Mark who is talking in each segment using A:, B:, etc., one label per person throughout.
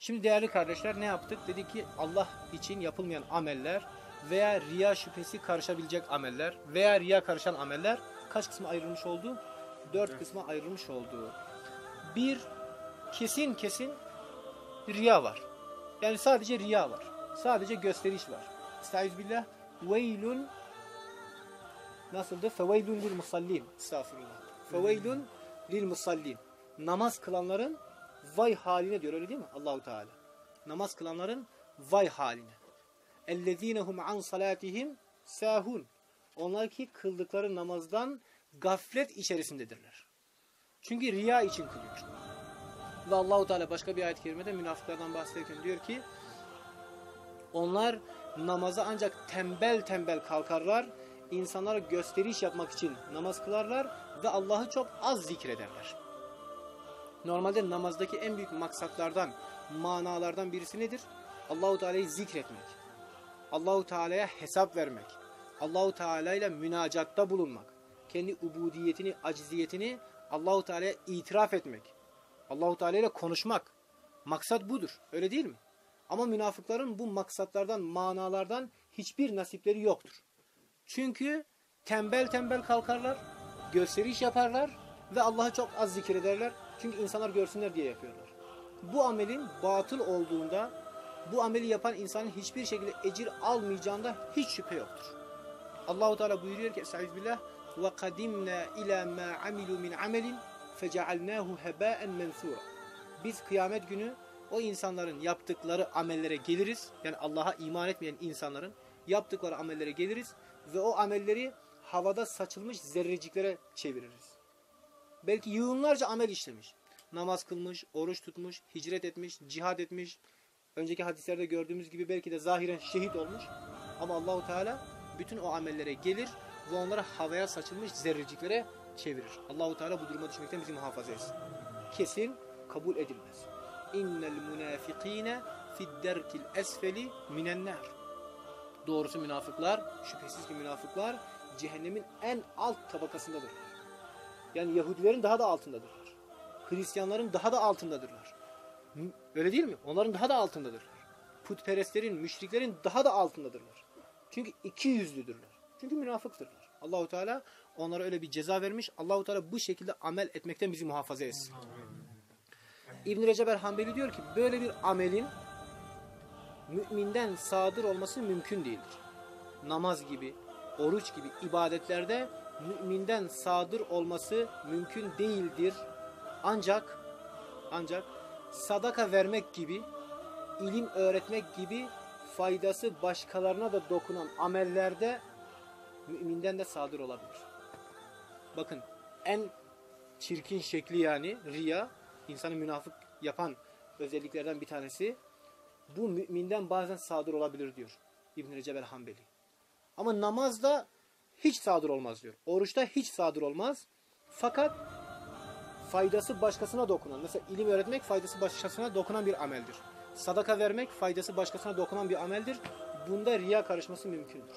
A: Şimdi değerli kardeşler ne yaptık? Dedik ki Allah için yapılmayan ameller veya riya şüphesi karışabilecek ameller veya riya karışan ameller kaç kısma ayrılmış oldu? Dört kısma ayrılmış oldu. Bir, kesin kesin riya var. Yani sadece riya var. Sadece gösteriş var. Estaizu billah. Veylun nasıldı? Feveylun lil musallin. Estağfurullah. Feveylun lil musallin. Namaz kılanların vay haline diyor öyle değil mi? Allahu Teala. Namaz kılanların vay haline. Ellezinehum an salatihim sahun. Onlar ki kıldıkları namazdan gaflet içerisindedirler. Çünkü riya için kılıyor. Ve Allahu Teala başka bir ayet-i kerimede münafıklardan bahsederken diyor ki onlar namaza ancak tembel tembel kalkarlar, insanlara gösteriş yapmak için namaz kılarlar ve Allah'ı çok az zikrederler. Normalde namazdaki en büyük maksatlardan, manalardan birisi nedir? Allahu Teala'yı zikretmek. Allahu Teala'ya hesap vermek. Allahu Teala ile münacatta bulunmak. Kendi ubudiyetini, aciziyetini Allahu Teala'ya itiraf etmek. Allahu Teala ile konuşmak. Maksat budur. Öyle değil mi? Ama münafıkların bu maksatlardan, manalardan hiçbir nasipleri yoktur. Çünkü tembel tembel kalkarlar, gösteriş yaparlar ve Allah'ı çok az zikrederler. Çünkü insanlar görsünler diye yapıyorlar. Bu amelin batıl olduğunda, bu ameli yapan insanın hiçbir şekilde ecir almayacağında hiç şüphe yoktur. Allahu Teala buyuruyor ki Estağfirullah ve kadimna ila ma amilu min amelin fecealnahu hebaen mensura. Biz kıyamet günü o insanların yaptıkları amellere geliriz. Yani Allah'a iman etmeyen insanların yaptıkları amellere geliriz ve o amelleri havada saçılmış zerreciklere çeviririz. Belki yığınlarca amel işlemiş. Namaz kılmış, oruç tutmuş, hicret etmiş, cihad etmiş. Önceki hadislerde gördüğümüz gibi belki de zahiren şehit olmuş. Ama Allahu Teala bütün o amellere gelir ve onları havaya saçılmış zerreciklere çevirir. Allahu Teala bu duruma düşmekten bizi muhafaza etsin. Kesin kabul edilmez. İnnel münafikine fidderkil esfeli minen nar. Doğrusu münafıklar, şüphesiz ki münafıklar cehennemin en alt tabakasındadırlar. Yani Yahudilerin daha da altındadırlar. Hristiyanların daha da altındadırlar. Öyle değil mi? Onların daha da altındadırlar. Putperestlerin, müşriklerin daha da altındadırlar. Çünkü iki yüzlüdürler. Çünkü münafıktırlar. Allahu Teala onlara öyle bir ceza vermiş. Allahu Teala bu şekilde amel etmekten bizi muhafaza etsin. İbn Recep el-Hanbeli diyor ki böyle bir amelin müminden sadır olması mümkün değildir. Namaz gibi, oruç gibi ibadetlerde müminden sadır olması mümkün değildir. Ancak ancak sadaka vermek gibi, ilim öğretmek gibi faydası başkalarına da dokunan amellerde müminden de sadır olabilir. Bakın en çirkin şekli yani riya insanı münafık yapan özelliklerden bir tanesi bu müminden bazen sadır olabilir diyor İbn Recep el-Hanbeli. Ama namazda hiç sadır olmaz diyor. Oruçta hiç sadır olmaz. Fakat faydası başkasına dokunan, mesela ilim öğretmek faydası başkasına dokunan bir ameldir. Sadaka vermek faydası başkasına dokunan bir ameldir. Bunda riya karışması mümkündür.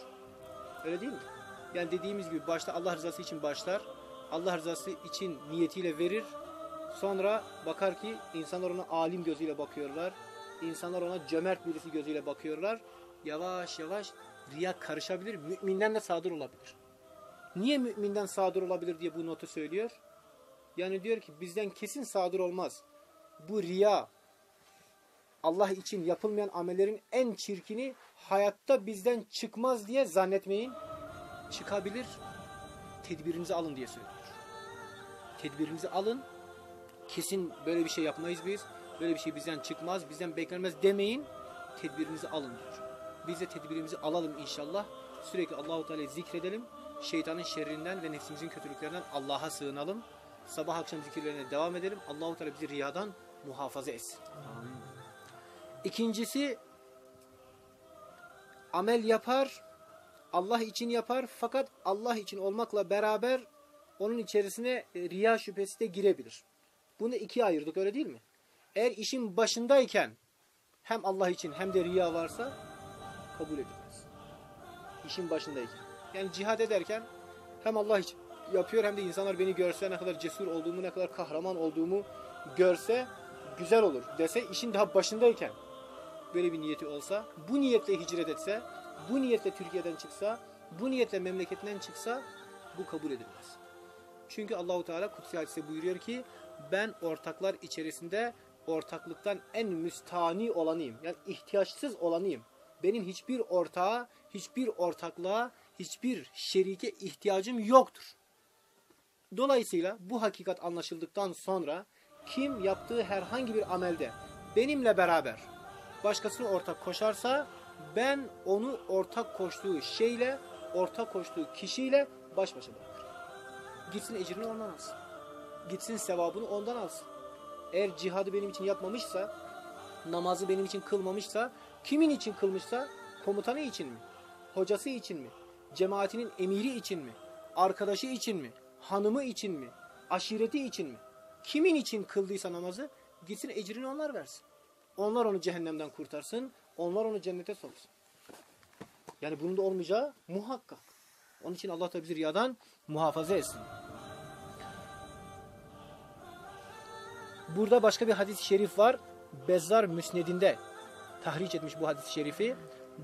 A: Öyle değil mi? Yani dediğimiz gibi başta Allah rızası için başlar. Allah rızası için niyetiyle verir. Sonra bakar ki insanlar ona alim gözüyle bakıyorlar. İnsanlar ona cömert birisi gözüyle bakıyorlar. Yavaş yavaş riya karışabilir. Müminden de sadır olabilir. Niye müminden sadır olabilir diye bu notu söylüyor? Yani diyor ki bizden kesin sadır olmaz. Bu riya Allah için yapılmayan amellerin en çirkini hayatta bizden çıkmaz diye zannetmeyin. Çıkabilir. Tedbirinizi alın diye söylüyor. Tedbirinizi alın. Kesin böyle bir şey yapmayız biz. Böyle bir şey bizden çıkmaz, bizden beklenmez demeyin. Tedbirinizi alın diyor. Biz de tedbirimizi alalım inşallah. Sürekli Allahu Teala'yı zikredelim. Şeytanın şerrinden ve nefsimizin kötülüklerinden Allah'a sığınalım. Sabah akşam zikirlerine devam edelim. Allahu Teala bizi riyadan muhafaza etsin. Amin. İkincisi amel yapar, Allah için yapar fakat Allah için olmakla beraber onun içerisine riya şüphesi de girebilir. Bunu ikiye ayırdık öyle değil mi? Eğer işin başındayken hem Allah için hem de riya varsa kabul edilmez. İşin başındayken. Yani cihad ederken hem Allah yapıyor hem de insanlar beni görse ne kadar cesur olduğumu, ne kadar kahraman olduğumu görse güzel olur dese işin daha başındayken böyle bir niyeti olsa, bu niyetle hicret etse, bu niyetle Türkiye'den çıksa, bu niyetle memleketinden çıksa bu kabul edilmez. Çünkü Allahu Teala kutsi hadise buyuruyor ki ben ortaklar içerisinde ortaklıktan en müstani olanıyım. Yani ihtiyaçsız olanıyım. Benim hiçbir ortağa, hiçbir ortaklığa, hiçbir şerike ihtiyacım yoktur. Dolayısıyla bu hakikat anlaşıldıktan sonra kim yaptığı herhangi bir amelde benimle beraber başkasını ortak koşarsa ben onu ortak koştuğu şeyle, ortak koştuğu kişiyle baş başa bırakırım. Gitsin ecrini ondan alsın. Gitsin sevabını ondan alsın. Eğer cihadı benim için yapmamışsa, namazı benim için kılmamışsa, kimin için kılmışsa, komutanı için mi? Hocası için mi? Cemaatinin emiri için mi? Arkadaşı için mi? Hanımı için mi? Aşireti için mi? Kimin için kıldıysa namazı gitsin ecrini onlar versin. Onlar onu cehennemden kurtarsın. Onlar onu cennete soksun. Yani bunun da olmayacağı muhakkak. Onun için Allah da bizi riyadan muhafaza etsin. Burada başka bir hadis-i şerif var. Bezzar Müsned'inde tahriş etmiş bu hadis-i şerifi.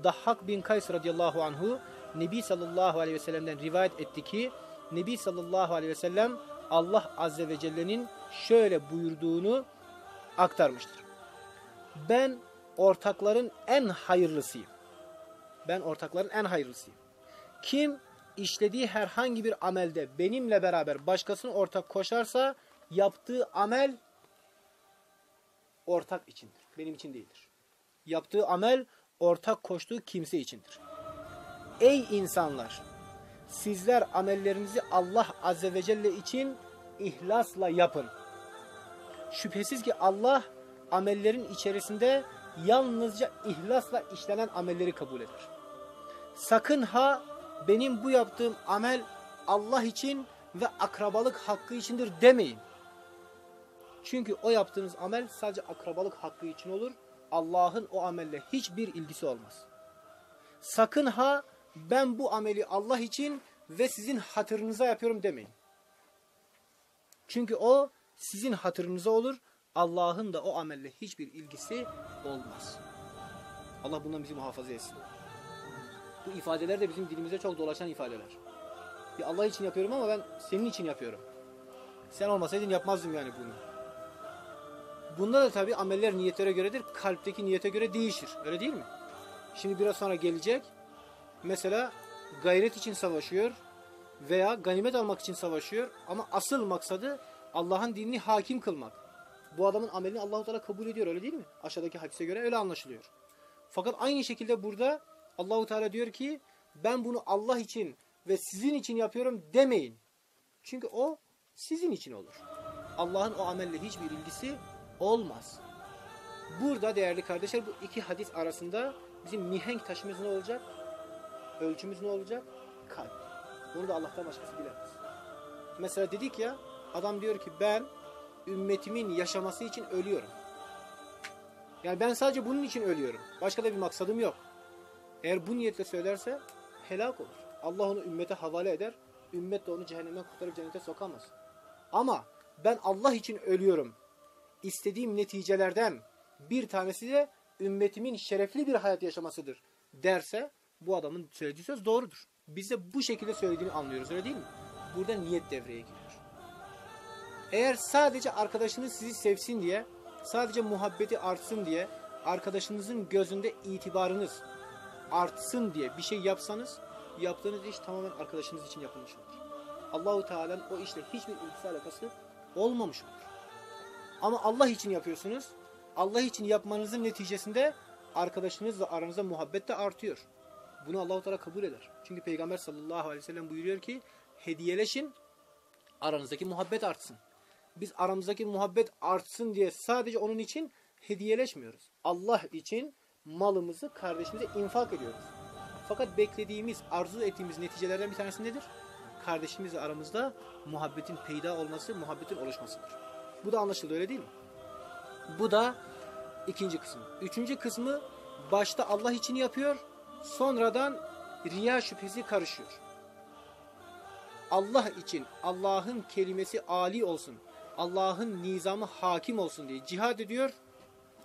A: Dahhak bin Kays radıyallahu anhu Nebi sallallahu aleyhi ve sellem'den rivayet etti ki Nebi sallallahu aleyhi ve sellem Allah azze ve celle'nin şöyle buyurduğunu aktarmıştır. Ben ortakların en hayırlısıyım. Ben ortakların en hayırlısıyım. Kim işlediği herhangi bir amelde benimle beraber başkasını ortak koşarsa yaptığı amel ortak içindir. Benim için değildir. Yaptığı amel ortak koştuğu kimse içindir. Ey insanlar! Sizler amellerinizi Allah Azze ve Celle için ihlasla yapın. Şüphesiz ki Allah amellerin içerisinde yalnızca ihlasla işlenen amelleri kabul eder. Sakın ha benim bu yaptığım amel Allah için ve akrabalık hakkı içindir demeyin. Çünkü o yaptığınız amel sadece akrabalık hakkı için olur. Allah'ın o amelle hiçbir ilgisi olmaz. Sakın ha ben bu ameli Allah için ve sizin hatırınıza yapıyorum demeyin. Çünkü o sizin hatırınıza olur. Allah'ın da o amelle hiçbir ilgisi olmaz. Allah bundan bizi muhafaza etsin. Bu ifadeler de bizim dilimize çok dolaşan ifadeler. Ya Allah için yapıyorum ama ben senin için yapıyorum. Sen olmasaydın yapmazdım yani bunu. Bunda da tabi ameller niyetlere göredir. Kalpteki niyete göre değişir. Öyle değil mi? Şimdi biraz sonra gelecek. Mesela gayret için savaşıyor veya ganimet almak için savaşıyor ama asıl maksadı Allah'ın dinini hakim kılmak. Bu adamın amelini Allahu Teala kabul ediyor öyle değil mi? Aşağıdaki hadise göre öyle anlaşılıyor. Fakat aynı şekilde burada Allahu Teala diyor ki ben bunu Allah için ve sizin için yapıyorum demeyin. Çünkü o sizin için olur. Allah'ın o amelle hiçbir ilgisi olmaz. Burada değerli kardeşler bu iki hadis arasında bizim mihenk taşımız ne olacak? Ölçümüz ne olacak? Kalp. Bunu da Allah'tan başkası bilemez. Mesela dedik ya adam diyor ki ben ümmetimin yaşaması için ölüyorum. Yani ben sadece bunun için ölüyorum. Başka da bir maksadım yok. Eğer bu niyetle söylerse helak olur. Allah onu ümmete havale eder. Ümmet de onu cehennemden kurtarıp cennete sokamaz. Ama ben Allah için ölüyorum. İstediğim neticelerden bir tanesi de ümmetimin şerefli bir hayat yaşamasıdır derse bu adamın söylediği söz doğrudur. Biz de bu şekilde söylediğini anlıyoruz öyle değil mi? Burada niyet devreye giriyor. Eğer sadece arkadaşınız sizi sevsin diye, sadece muhabbeti artsın diye, arkadaşınızın gözünde itibarınız artsın diye bir şey yapsanız, yaptığınız iş tamamen arkadaşınız için yapılmış olur. Allahu Teala'nın o işle hiçbir ilgisi alakası olmamış olur. Ama Allah için yapıyorsunuz. Allah için yapmanızın neticesinde arkadaşınızla aranızda muhabbet de artıyor. Bunu Allahu Teala kabul eder. Çünkü Peygamber sallallahu aleyhi ve sellem buyuruyor ki hediyeleşin aranızdaki muhabbet artsın. Biz aramızdaki muhabbet artsın diye sadece onun için hediyeleşmiyoruz. Allah için malımızı kardeşimize infak ediyoruz. Fakat beklediğimiz, arzu ettiğimiz neticelerden bir tanesi nedir? Kardeşimizle aramızda muhabbetin peyda olması, muhabbetin oluşmasıdır. Bu da anlaşıldı öyle değil mi? Bu da ikinci kısmı. Üçüncü kısmı başta Allah için yapıyor, sonradan riya şüphesi karışıyor. Allah için Allah'ın kelimesi ali olsun. Allah'ın nizamı hakim olsun diye cihad ediyor.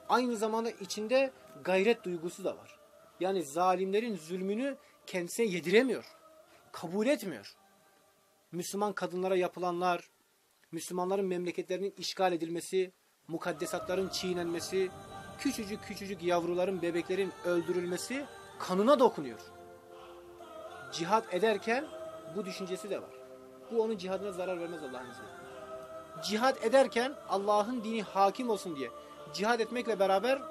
A: Aynı zamanda içinde gayret duygusu da var. Yani zalimlerin zulmünü kendisine yediremiyor. Kabul etmiyor. Müslüman kadınlara yapılanlar, Müslümanların memleketlerinin işgal edilmesi, mukaddesatların çiğnenmesi, küçücük küçücük yavruların, bebeklerin öldürülmesi kanına dokunuyor. Cihad ederken bu düşüncesi de var. Bu onun cihadına zarar vermez Allah'ın izniyle. Cihad ederken Allah'ın dini hakim olsun diye cihad etmekle beraber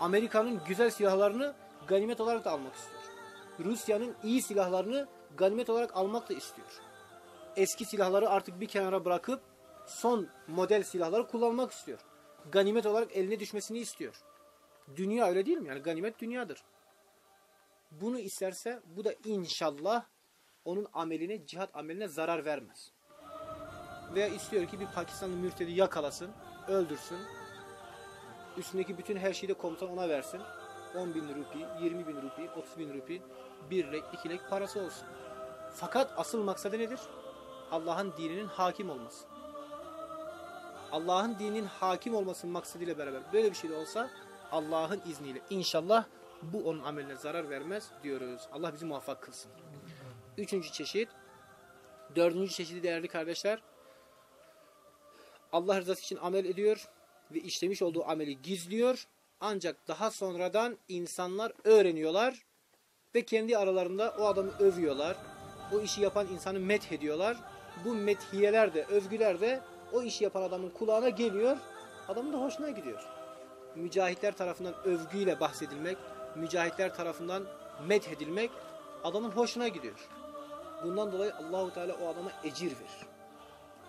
A: Amerika'nın güzel silahlarını ganimet olarak da almak istiyor. Rusya'nın iyi silahlarını ganimet olarak almak da istiyor. Eski silahları artık bir kenara bırakıp son model silahları kullanmak istiyor. Ganimet olarak eline düşmesini istiyor. Dünya öyle değil mi? Yani ganimet dünyadır. Bunu isterse bu da inşallah onun ameline, cihat ameline zarar vermez. Veya istiyor ki bir Pakistanlı mürtedi yakalasın, öldürsün. Üstündeki bütün her şeyi de komutan ona versin. 10 bin rupi, 20 bin rupi, 30 bin rupi, bir lek, iki lek parası olsun. Fakat asıl maksadı nedir? Allah'ın dininin hakim olması. Allah'ın dininin hakim olmasının maksadıyla beraber böyle bir şey de olsa Allah'ın izniyle inşallah bu onun ameline zarar vermez diyoruz. Allah bizi muvaffak kılsın. Üçüncü çeşit. Dördüncü çeşidi değerli kardeşler. Allah rızası için amel ediyor ve işlemiş olduğu ameli gizliyor. Ancak daha sonradan insanlar öğreniyorlar ve kendi aralarında o adamı övüyorlar. O işi yapan insanı met ediyorlar. Bu methiyeler de, övgüler de o işi yapan adamın kulağına geliyor. Adamın da hoşuna gidiyor. Mücahitler tarafından övgüyle bahsedilmek, mücahitler tarafından met edilmek adamın hoşuna gidiyor. Bundan dolayı Allahu Teala o adama ecir verir.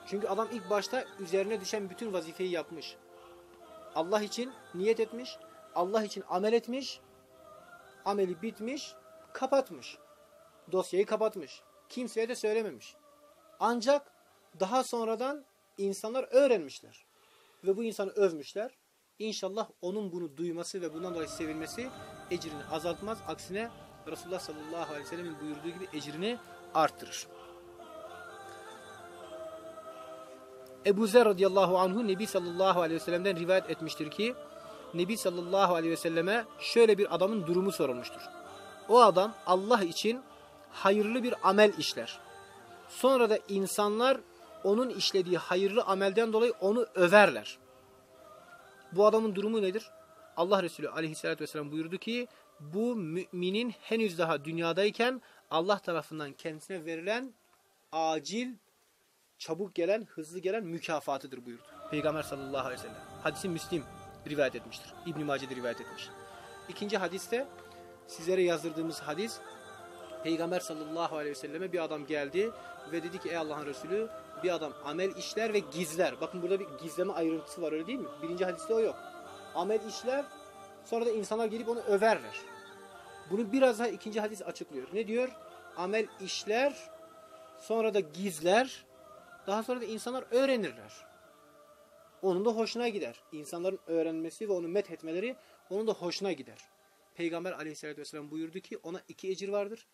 A: Çünkü adam ilk başta üzerine düşen bütün vazifeyi yapmış. Allah için niyet etmiş, Allah için amel etmiş, ameli bitmiş, kapatmış. Dosyayı kapatmış. Kimseye de söylememiş. Ancak daha sonradan insanlar öğrenmişler. Ve bu insanı övmüşler. İnşallah onun bunu duyması ve bundan dolayı sevilmesi ecrini azaltmaz. Aksine Resulullah sallallahu aleyhi ve sellem'in buyurduğu gibi ecrini arttırır. Ebu Zer radıyallahu anhu Nebi sallallahu aleyhi ve sellem'den rivayet etmiştir ki Nebi sallallahu aleyhi ve selleme şöyle bir adamın durumu sorulmuştur. O adam Allah için hayırlı bir amel işler. Sonra da insanlar onun işlediği hayırlı amelden dolayı onu överler. Bu adamın durumu nedir? Allah Resulü aleyhissalatü vesselam buyurdu ki bu müminin henüz daha dünyadayken Allah tarafından kendisine verilen acil, çabuk gelen, hızlı gelen mükafatıdır buyurdu. Peygamber sallallahu aleyhi ve sellem. Hadisi Müslim rivayet etmiştir. İbn-i rivayet etmiş. İkinci hadiste sizlere yazdırdığımız hadis Peygamber sallallahu aleyhi ve selleme bir adam geldi ve dedi ki ey Allah'ın Resulü bir adam amel işler ve gizler. Bakın burada bir gizleme ayrıntısı var öyle değil mi? Birinci hadiste o yok. Amel işler sonra da insanlar gelip onu överler. Bunu biraz daha ikinci hadis açıklıyor. Ne diyor? Amel işler sonra da gizler daha sonra da insanlar öğrenirler. Onun da hoşuna gider. İnsanların öğrenmesi ve onu met etmeleri onun da hoşuna gider. Peygamber aleyhissalatü vesselam buyurdu ki ona iki ecir vardır.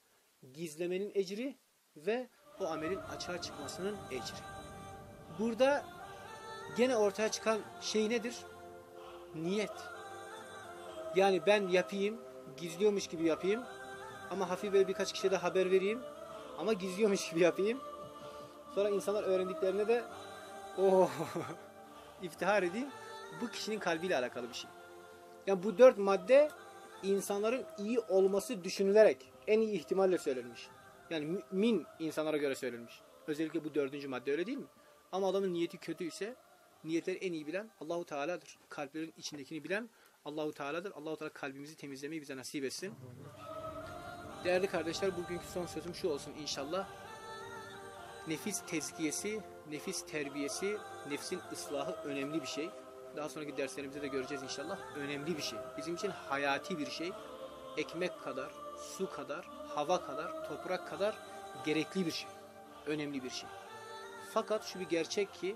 A: Gizlemenin ecri ve o amelin açığa çıkmasının ecri. Burada gene ortaya çıkan şey nedir? Niyet. Yani ben yapayım, gizliyormuş gibi yapayım ama hafif böyle birkaç kişiye de haber vereyim ama gizliyormuş gibi yapayım. Sonra insanlar öğrendiklerine de o iftihar edeyim. Bu kişinin kalbiyle alakalı bir şey. Yani bu dört madde insanların iyi olması düşünülerek en iyi ihtimalle söylenmiş. Yani mümin insanlara göre söylenmiş. Özellikle bu dördüncü madde öyle değil mi? Ama adamın niyeti kötüyse niyetleri en iyi bilen Allahu Teala'dır. Kalplerin içindekini bilen Allahu Teala'dır. Allahu Teala kalbimizi temizlemeyi bize nasip etsin. Değerli kardeşler bugünkü son sözüm şu olsun inşallah. Nefis tezkiyesi, nefis terbiyesi, nefsin ıslahı önemli bir şey. Daha sonraki derslerimizde de göreceğiz inşallah. Önemli bir şey. Bizim için hayati bir şey. Ekmek kadar, su kadar, hava kadar, toprak kadar gerekli bir şey. Önemli bir şey. Fakat şu bir gerçek ki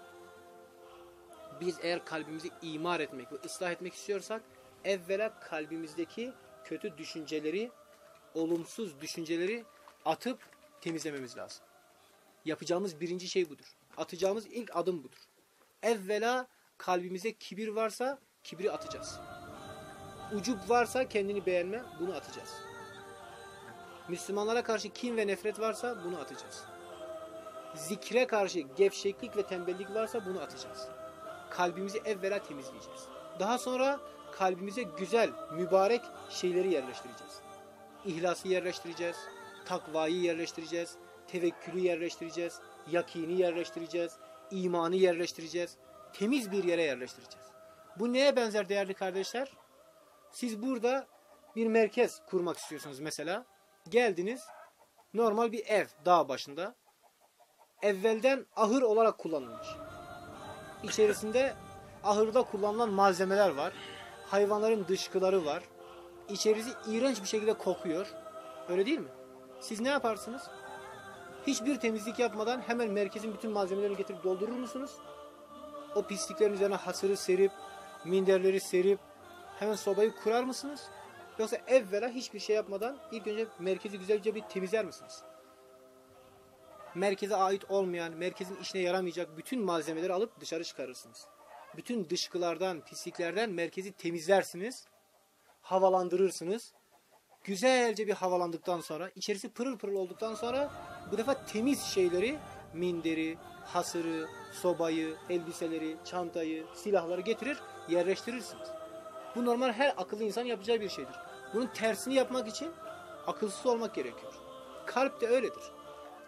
A: biz eğer kalbimizi imar etmek ve ıslah etmek istiyorsak evvela kalbimizdeki kötü düşünceleri, olumsuz düşünceleri atıp temizlememiz lazım. Yapacağımız birinci şey budur. Atacağımız ilk adım budur. Evvela kalbimize kibir varsa kibri atacağız. Ucup varsa kendini beğenme bunu atacağız. Müslümanlara karşı kin ve nefret varsa bunu atacağız. Zikre karşı gevşeklik ve tembellik varsa bunu atacağız. Kalbimizi evvela temizleyeceğiz. Daha sonra kalbimize güzel, mübarek şeyleri yerleştireceğiz. İhlası yerleştireceğiz, takvayı yerleştireceğiz, tevekkülü yerleştireceğiz, yakini yerleştireceğiz, imanı yerleştireceğiz, temiz bir yere yerleştireceğiz. Bu neye benzer değerli kardeşler? Siz burada bir merkez kurmak istiyorsunuz mesela. Geldiniz, normal bir ev dağ başında. Evvelden ahır olarak kullanılmış. İçerisinde ahırda kullanılan malzemeler var. Hayvanların dışkıları var. İçerisi iğrenç bir şekilde kokuyor. Öyle değil mi? Siz ne yaparsınız? Hiçbir temizlik yapmadan hemen merkezin bütün malzemelerini getirip doldurur musunuz? O pisliklerin üzerine hasırı serip, minderleri serip hemen sobayı kurar mısınız? Yoksa evvela hiçbir şey yapmadan ilk önce merkezi güzelce bir temizler misiniz? Merkeze ait olmayan, merkezin işine yaramayacak bütün malzemeleri alıp dışarı çıkarırsınız. Bütün dışkılardan, pisliklerden merkezi temizlersiniz. Havalandırırsınız. Güzelce bir havalandıktan sonra, içerisi pırıl pırıl olduktan sonra bu defa temiz şeyleri, minderi, hasırı, sobayı, elbiseleri, çantayı, silahları getirir, yerleştirirsiniz. Bu normal her akıllı insan yapacağı bir şeydir. Bunun tersini yapmak için akılsız olmak gerekiyor. Kalp de öyledir.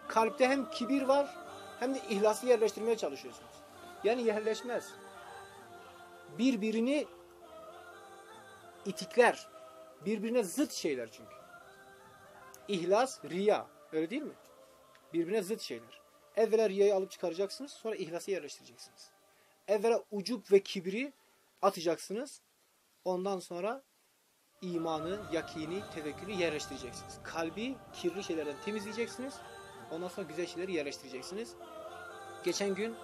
A: Kalpte hem kibir var hem de ihlası yerleştirmeye çalışıyorsunuz. Yani yerleşmez. Birbirini itikler. Birbirine zıt şeyler çünkü. İhlas, riya. Öyle değil mi? Birbirine zıt şeyler. Evvela riyayı alıp çıkaracaksınız. Sonra ihlası yerleştireceksiniz. Evvela ucup ve kibri atacaksınız. Ondan sonra imanı, yakini, tevekkülü yerleştireceksiniz. Kalbi kirli şeylerden temizleyeceksiniz. Ondan sonra güzel şeyleri yerleştireceksiniz. Geçen gün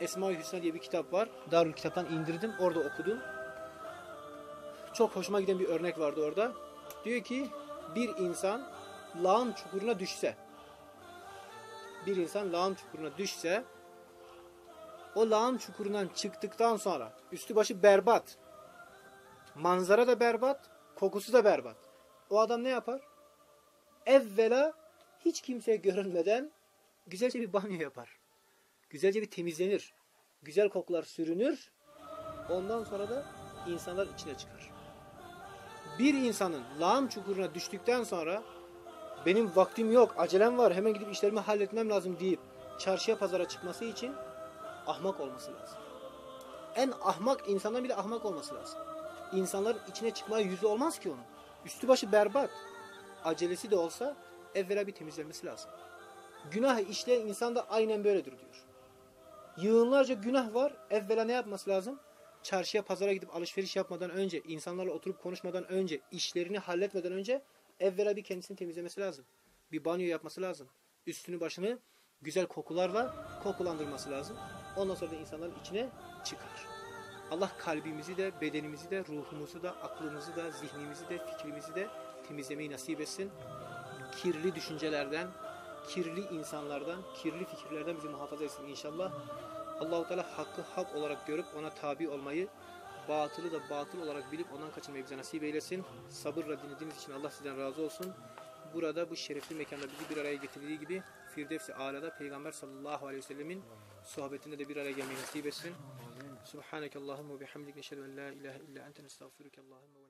A: Esma-ı Hüsna diye bir kitap var. Darül Kitap'tan indirdim. Orada okudum. Çok hoşuma giden bir örnek vardı orada. Diyor ki bir insan lağım çukuruna düşse bir insan lağım çukuruna düşse o lağım çukurundan çıktıktan sonra üstü başı berbat manzara da berbat kokusu da berbat o adam ne yapar? Evvela hiç kimseye görünmeden güzelce bir banyo yapar. Güzelce bir temizlenir. Güzel kokular sürünür. Ondan sonra da insanlar içine çıkar. Bir insanın lağım çukuruna düştükten sonra benim vaktim yok, acelem var, hemen gidip işlerimi halletmem lazım deyip çarşıya pazara çıkması için ahmak olması lazım. En ahmak insandan bile ahmak olması lazım. İnsanların içine çıkmaya yüzü olmaz ki onun. Üstü başı berbat. Acelesi de olsa evvela bir temizlenmesi lazım. Günah işleyen insan da aynen böyledir diyor. Yığınlarca günah var. Evvela ne yapması lazım? Çarşıya pazara gidip alışveriş yapmadan önce, insanlarla oturup konuşmadan önce, işlerini halletmeden önce evvela bir kendisini temizlemesi lazım. Bir banyo yapması lazım. Üstünü başını güzel kokularla kokulandırması lazım. Ondan sonra da insanların içine çıkar. Allah kalbimizi de, bedenimizi de, ruhumuzu da, aklımızı da, zihnimizi de, fikrimizi de temizlemeyi nasip etsin. Kirli düşüncelerden, kirli insanlardan, kirli fikirlerden bizi muhafaza etsin inşallah. Allahu Teala hakkı hak olarak görüp ona tabi olmayı, batılı da batıl olarak bilip ondan kaçınmayı bize nasip eylesin. Sabırla dinlediğiniz için Allah sizden razı olsun. Burada bu şerefli mekanda bizi bir araya getirdiği gibi Firdevs-i Ala'da Peygamber sallallahu aleyhi ve sellemin sohbetinde de bir araya gelmeyi nasip etsin. سبحانك اللهم وبحمدك نشهد أن لا إله إلا أنت نستغفرك اللهم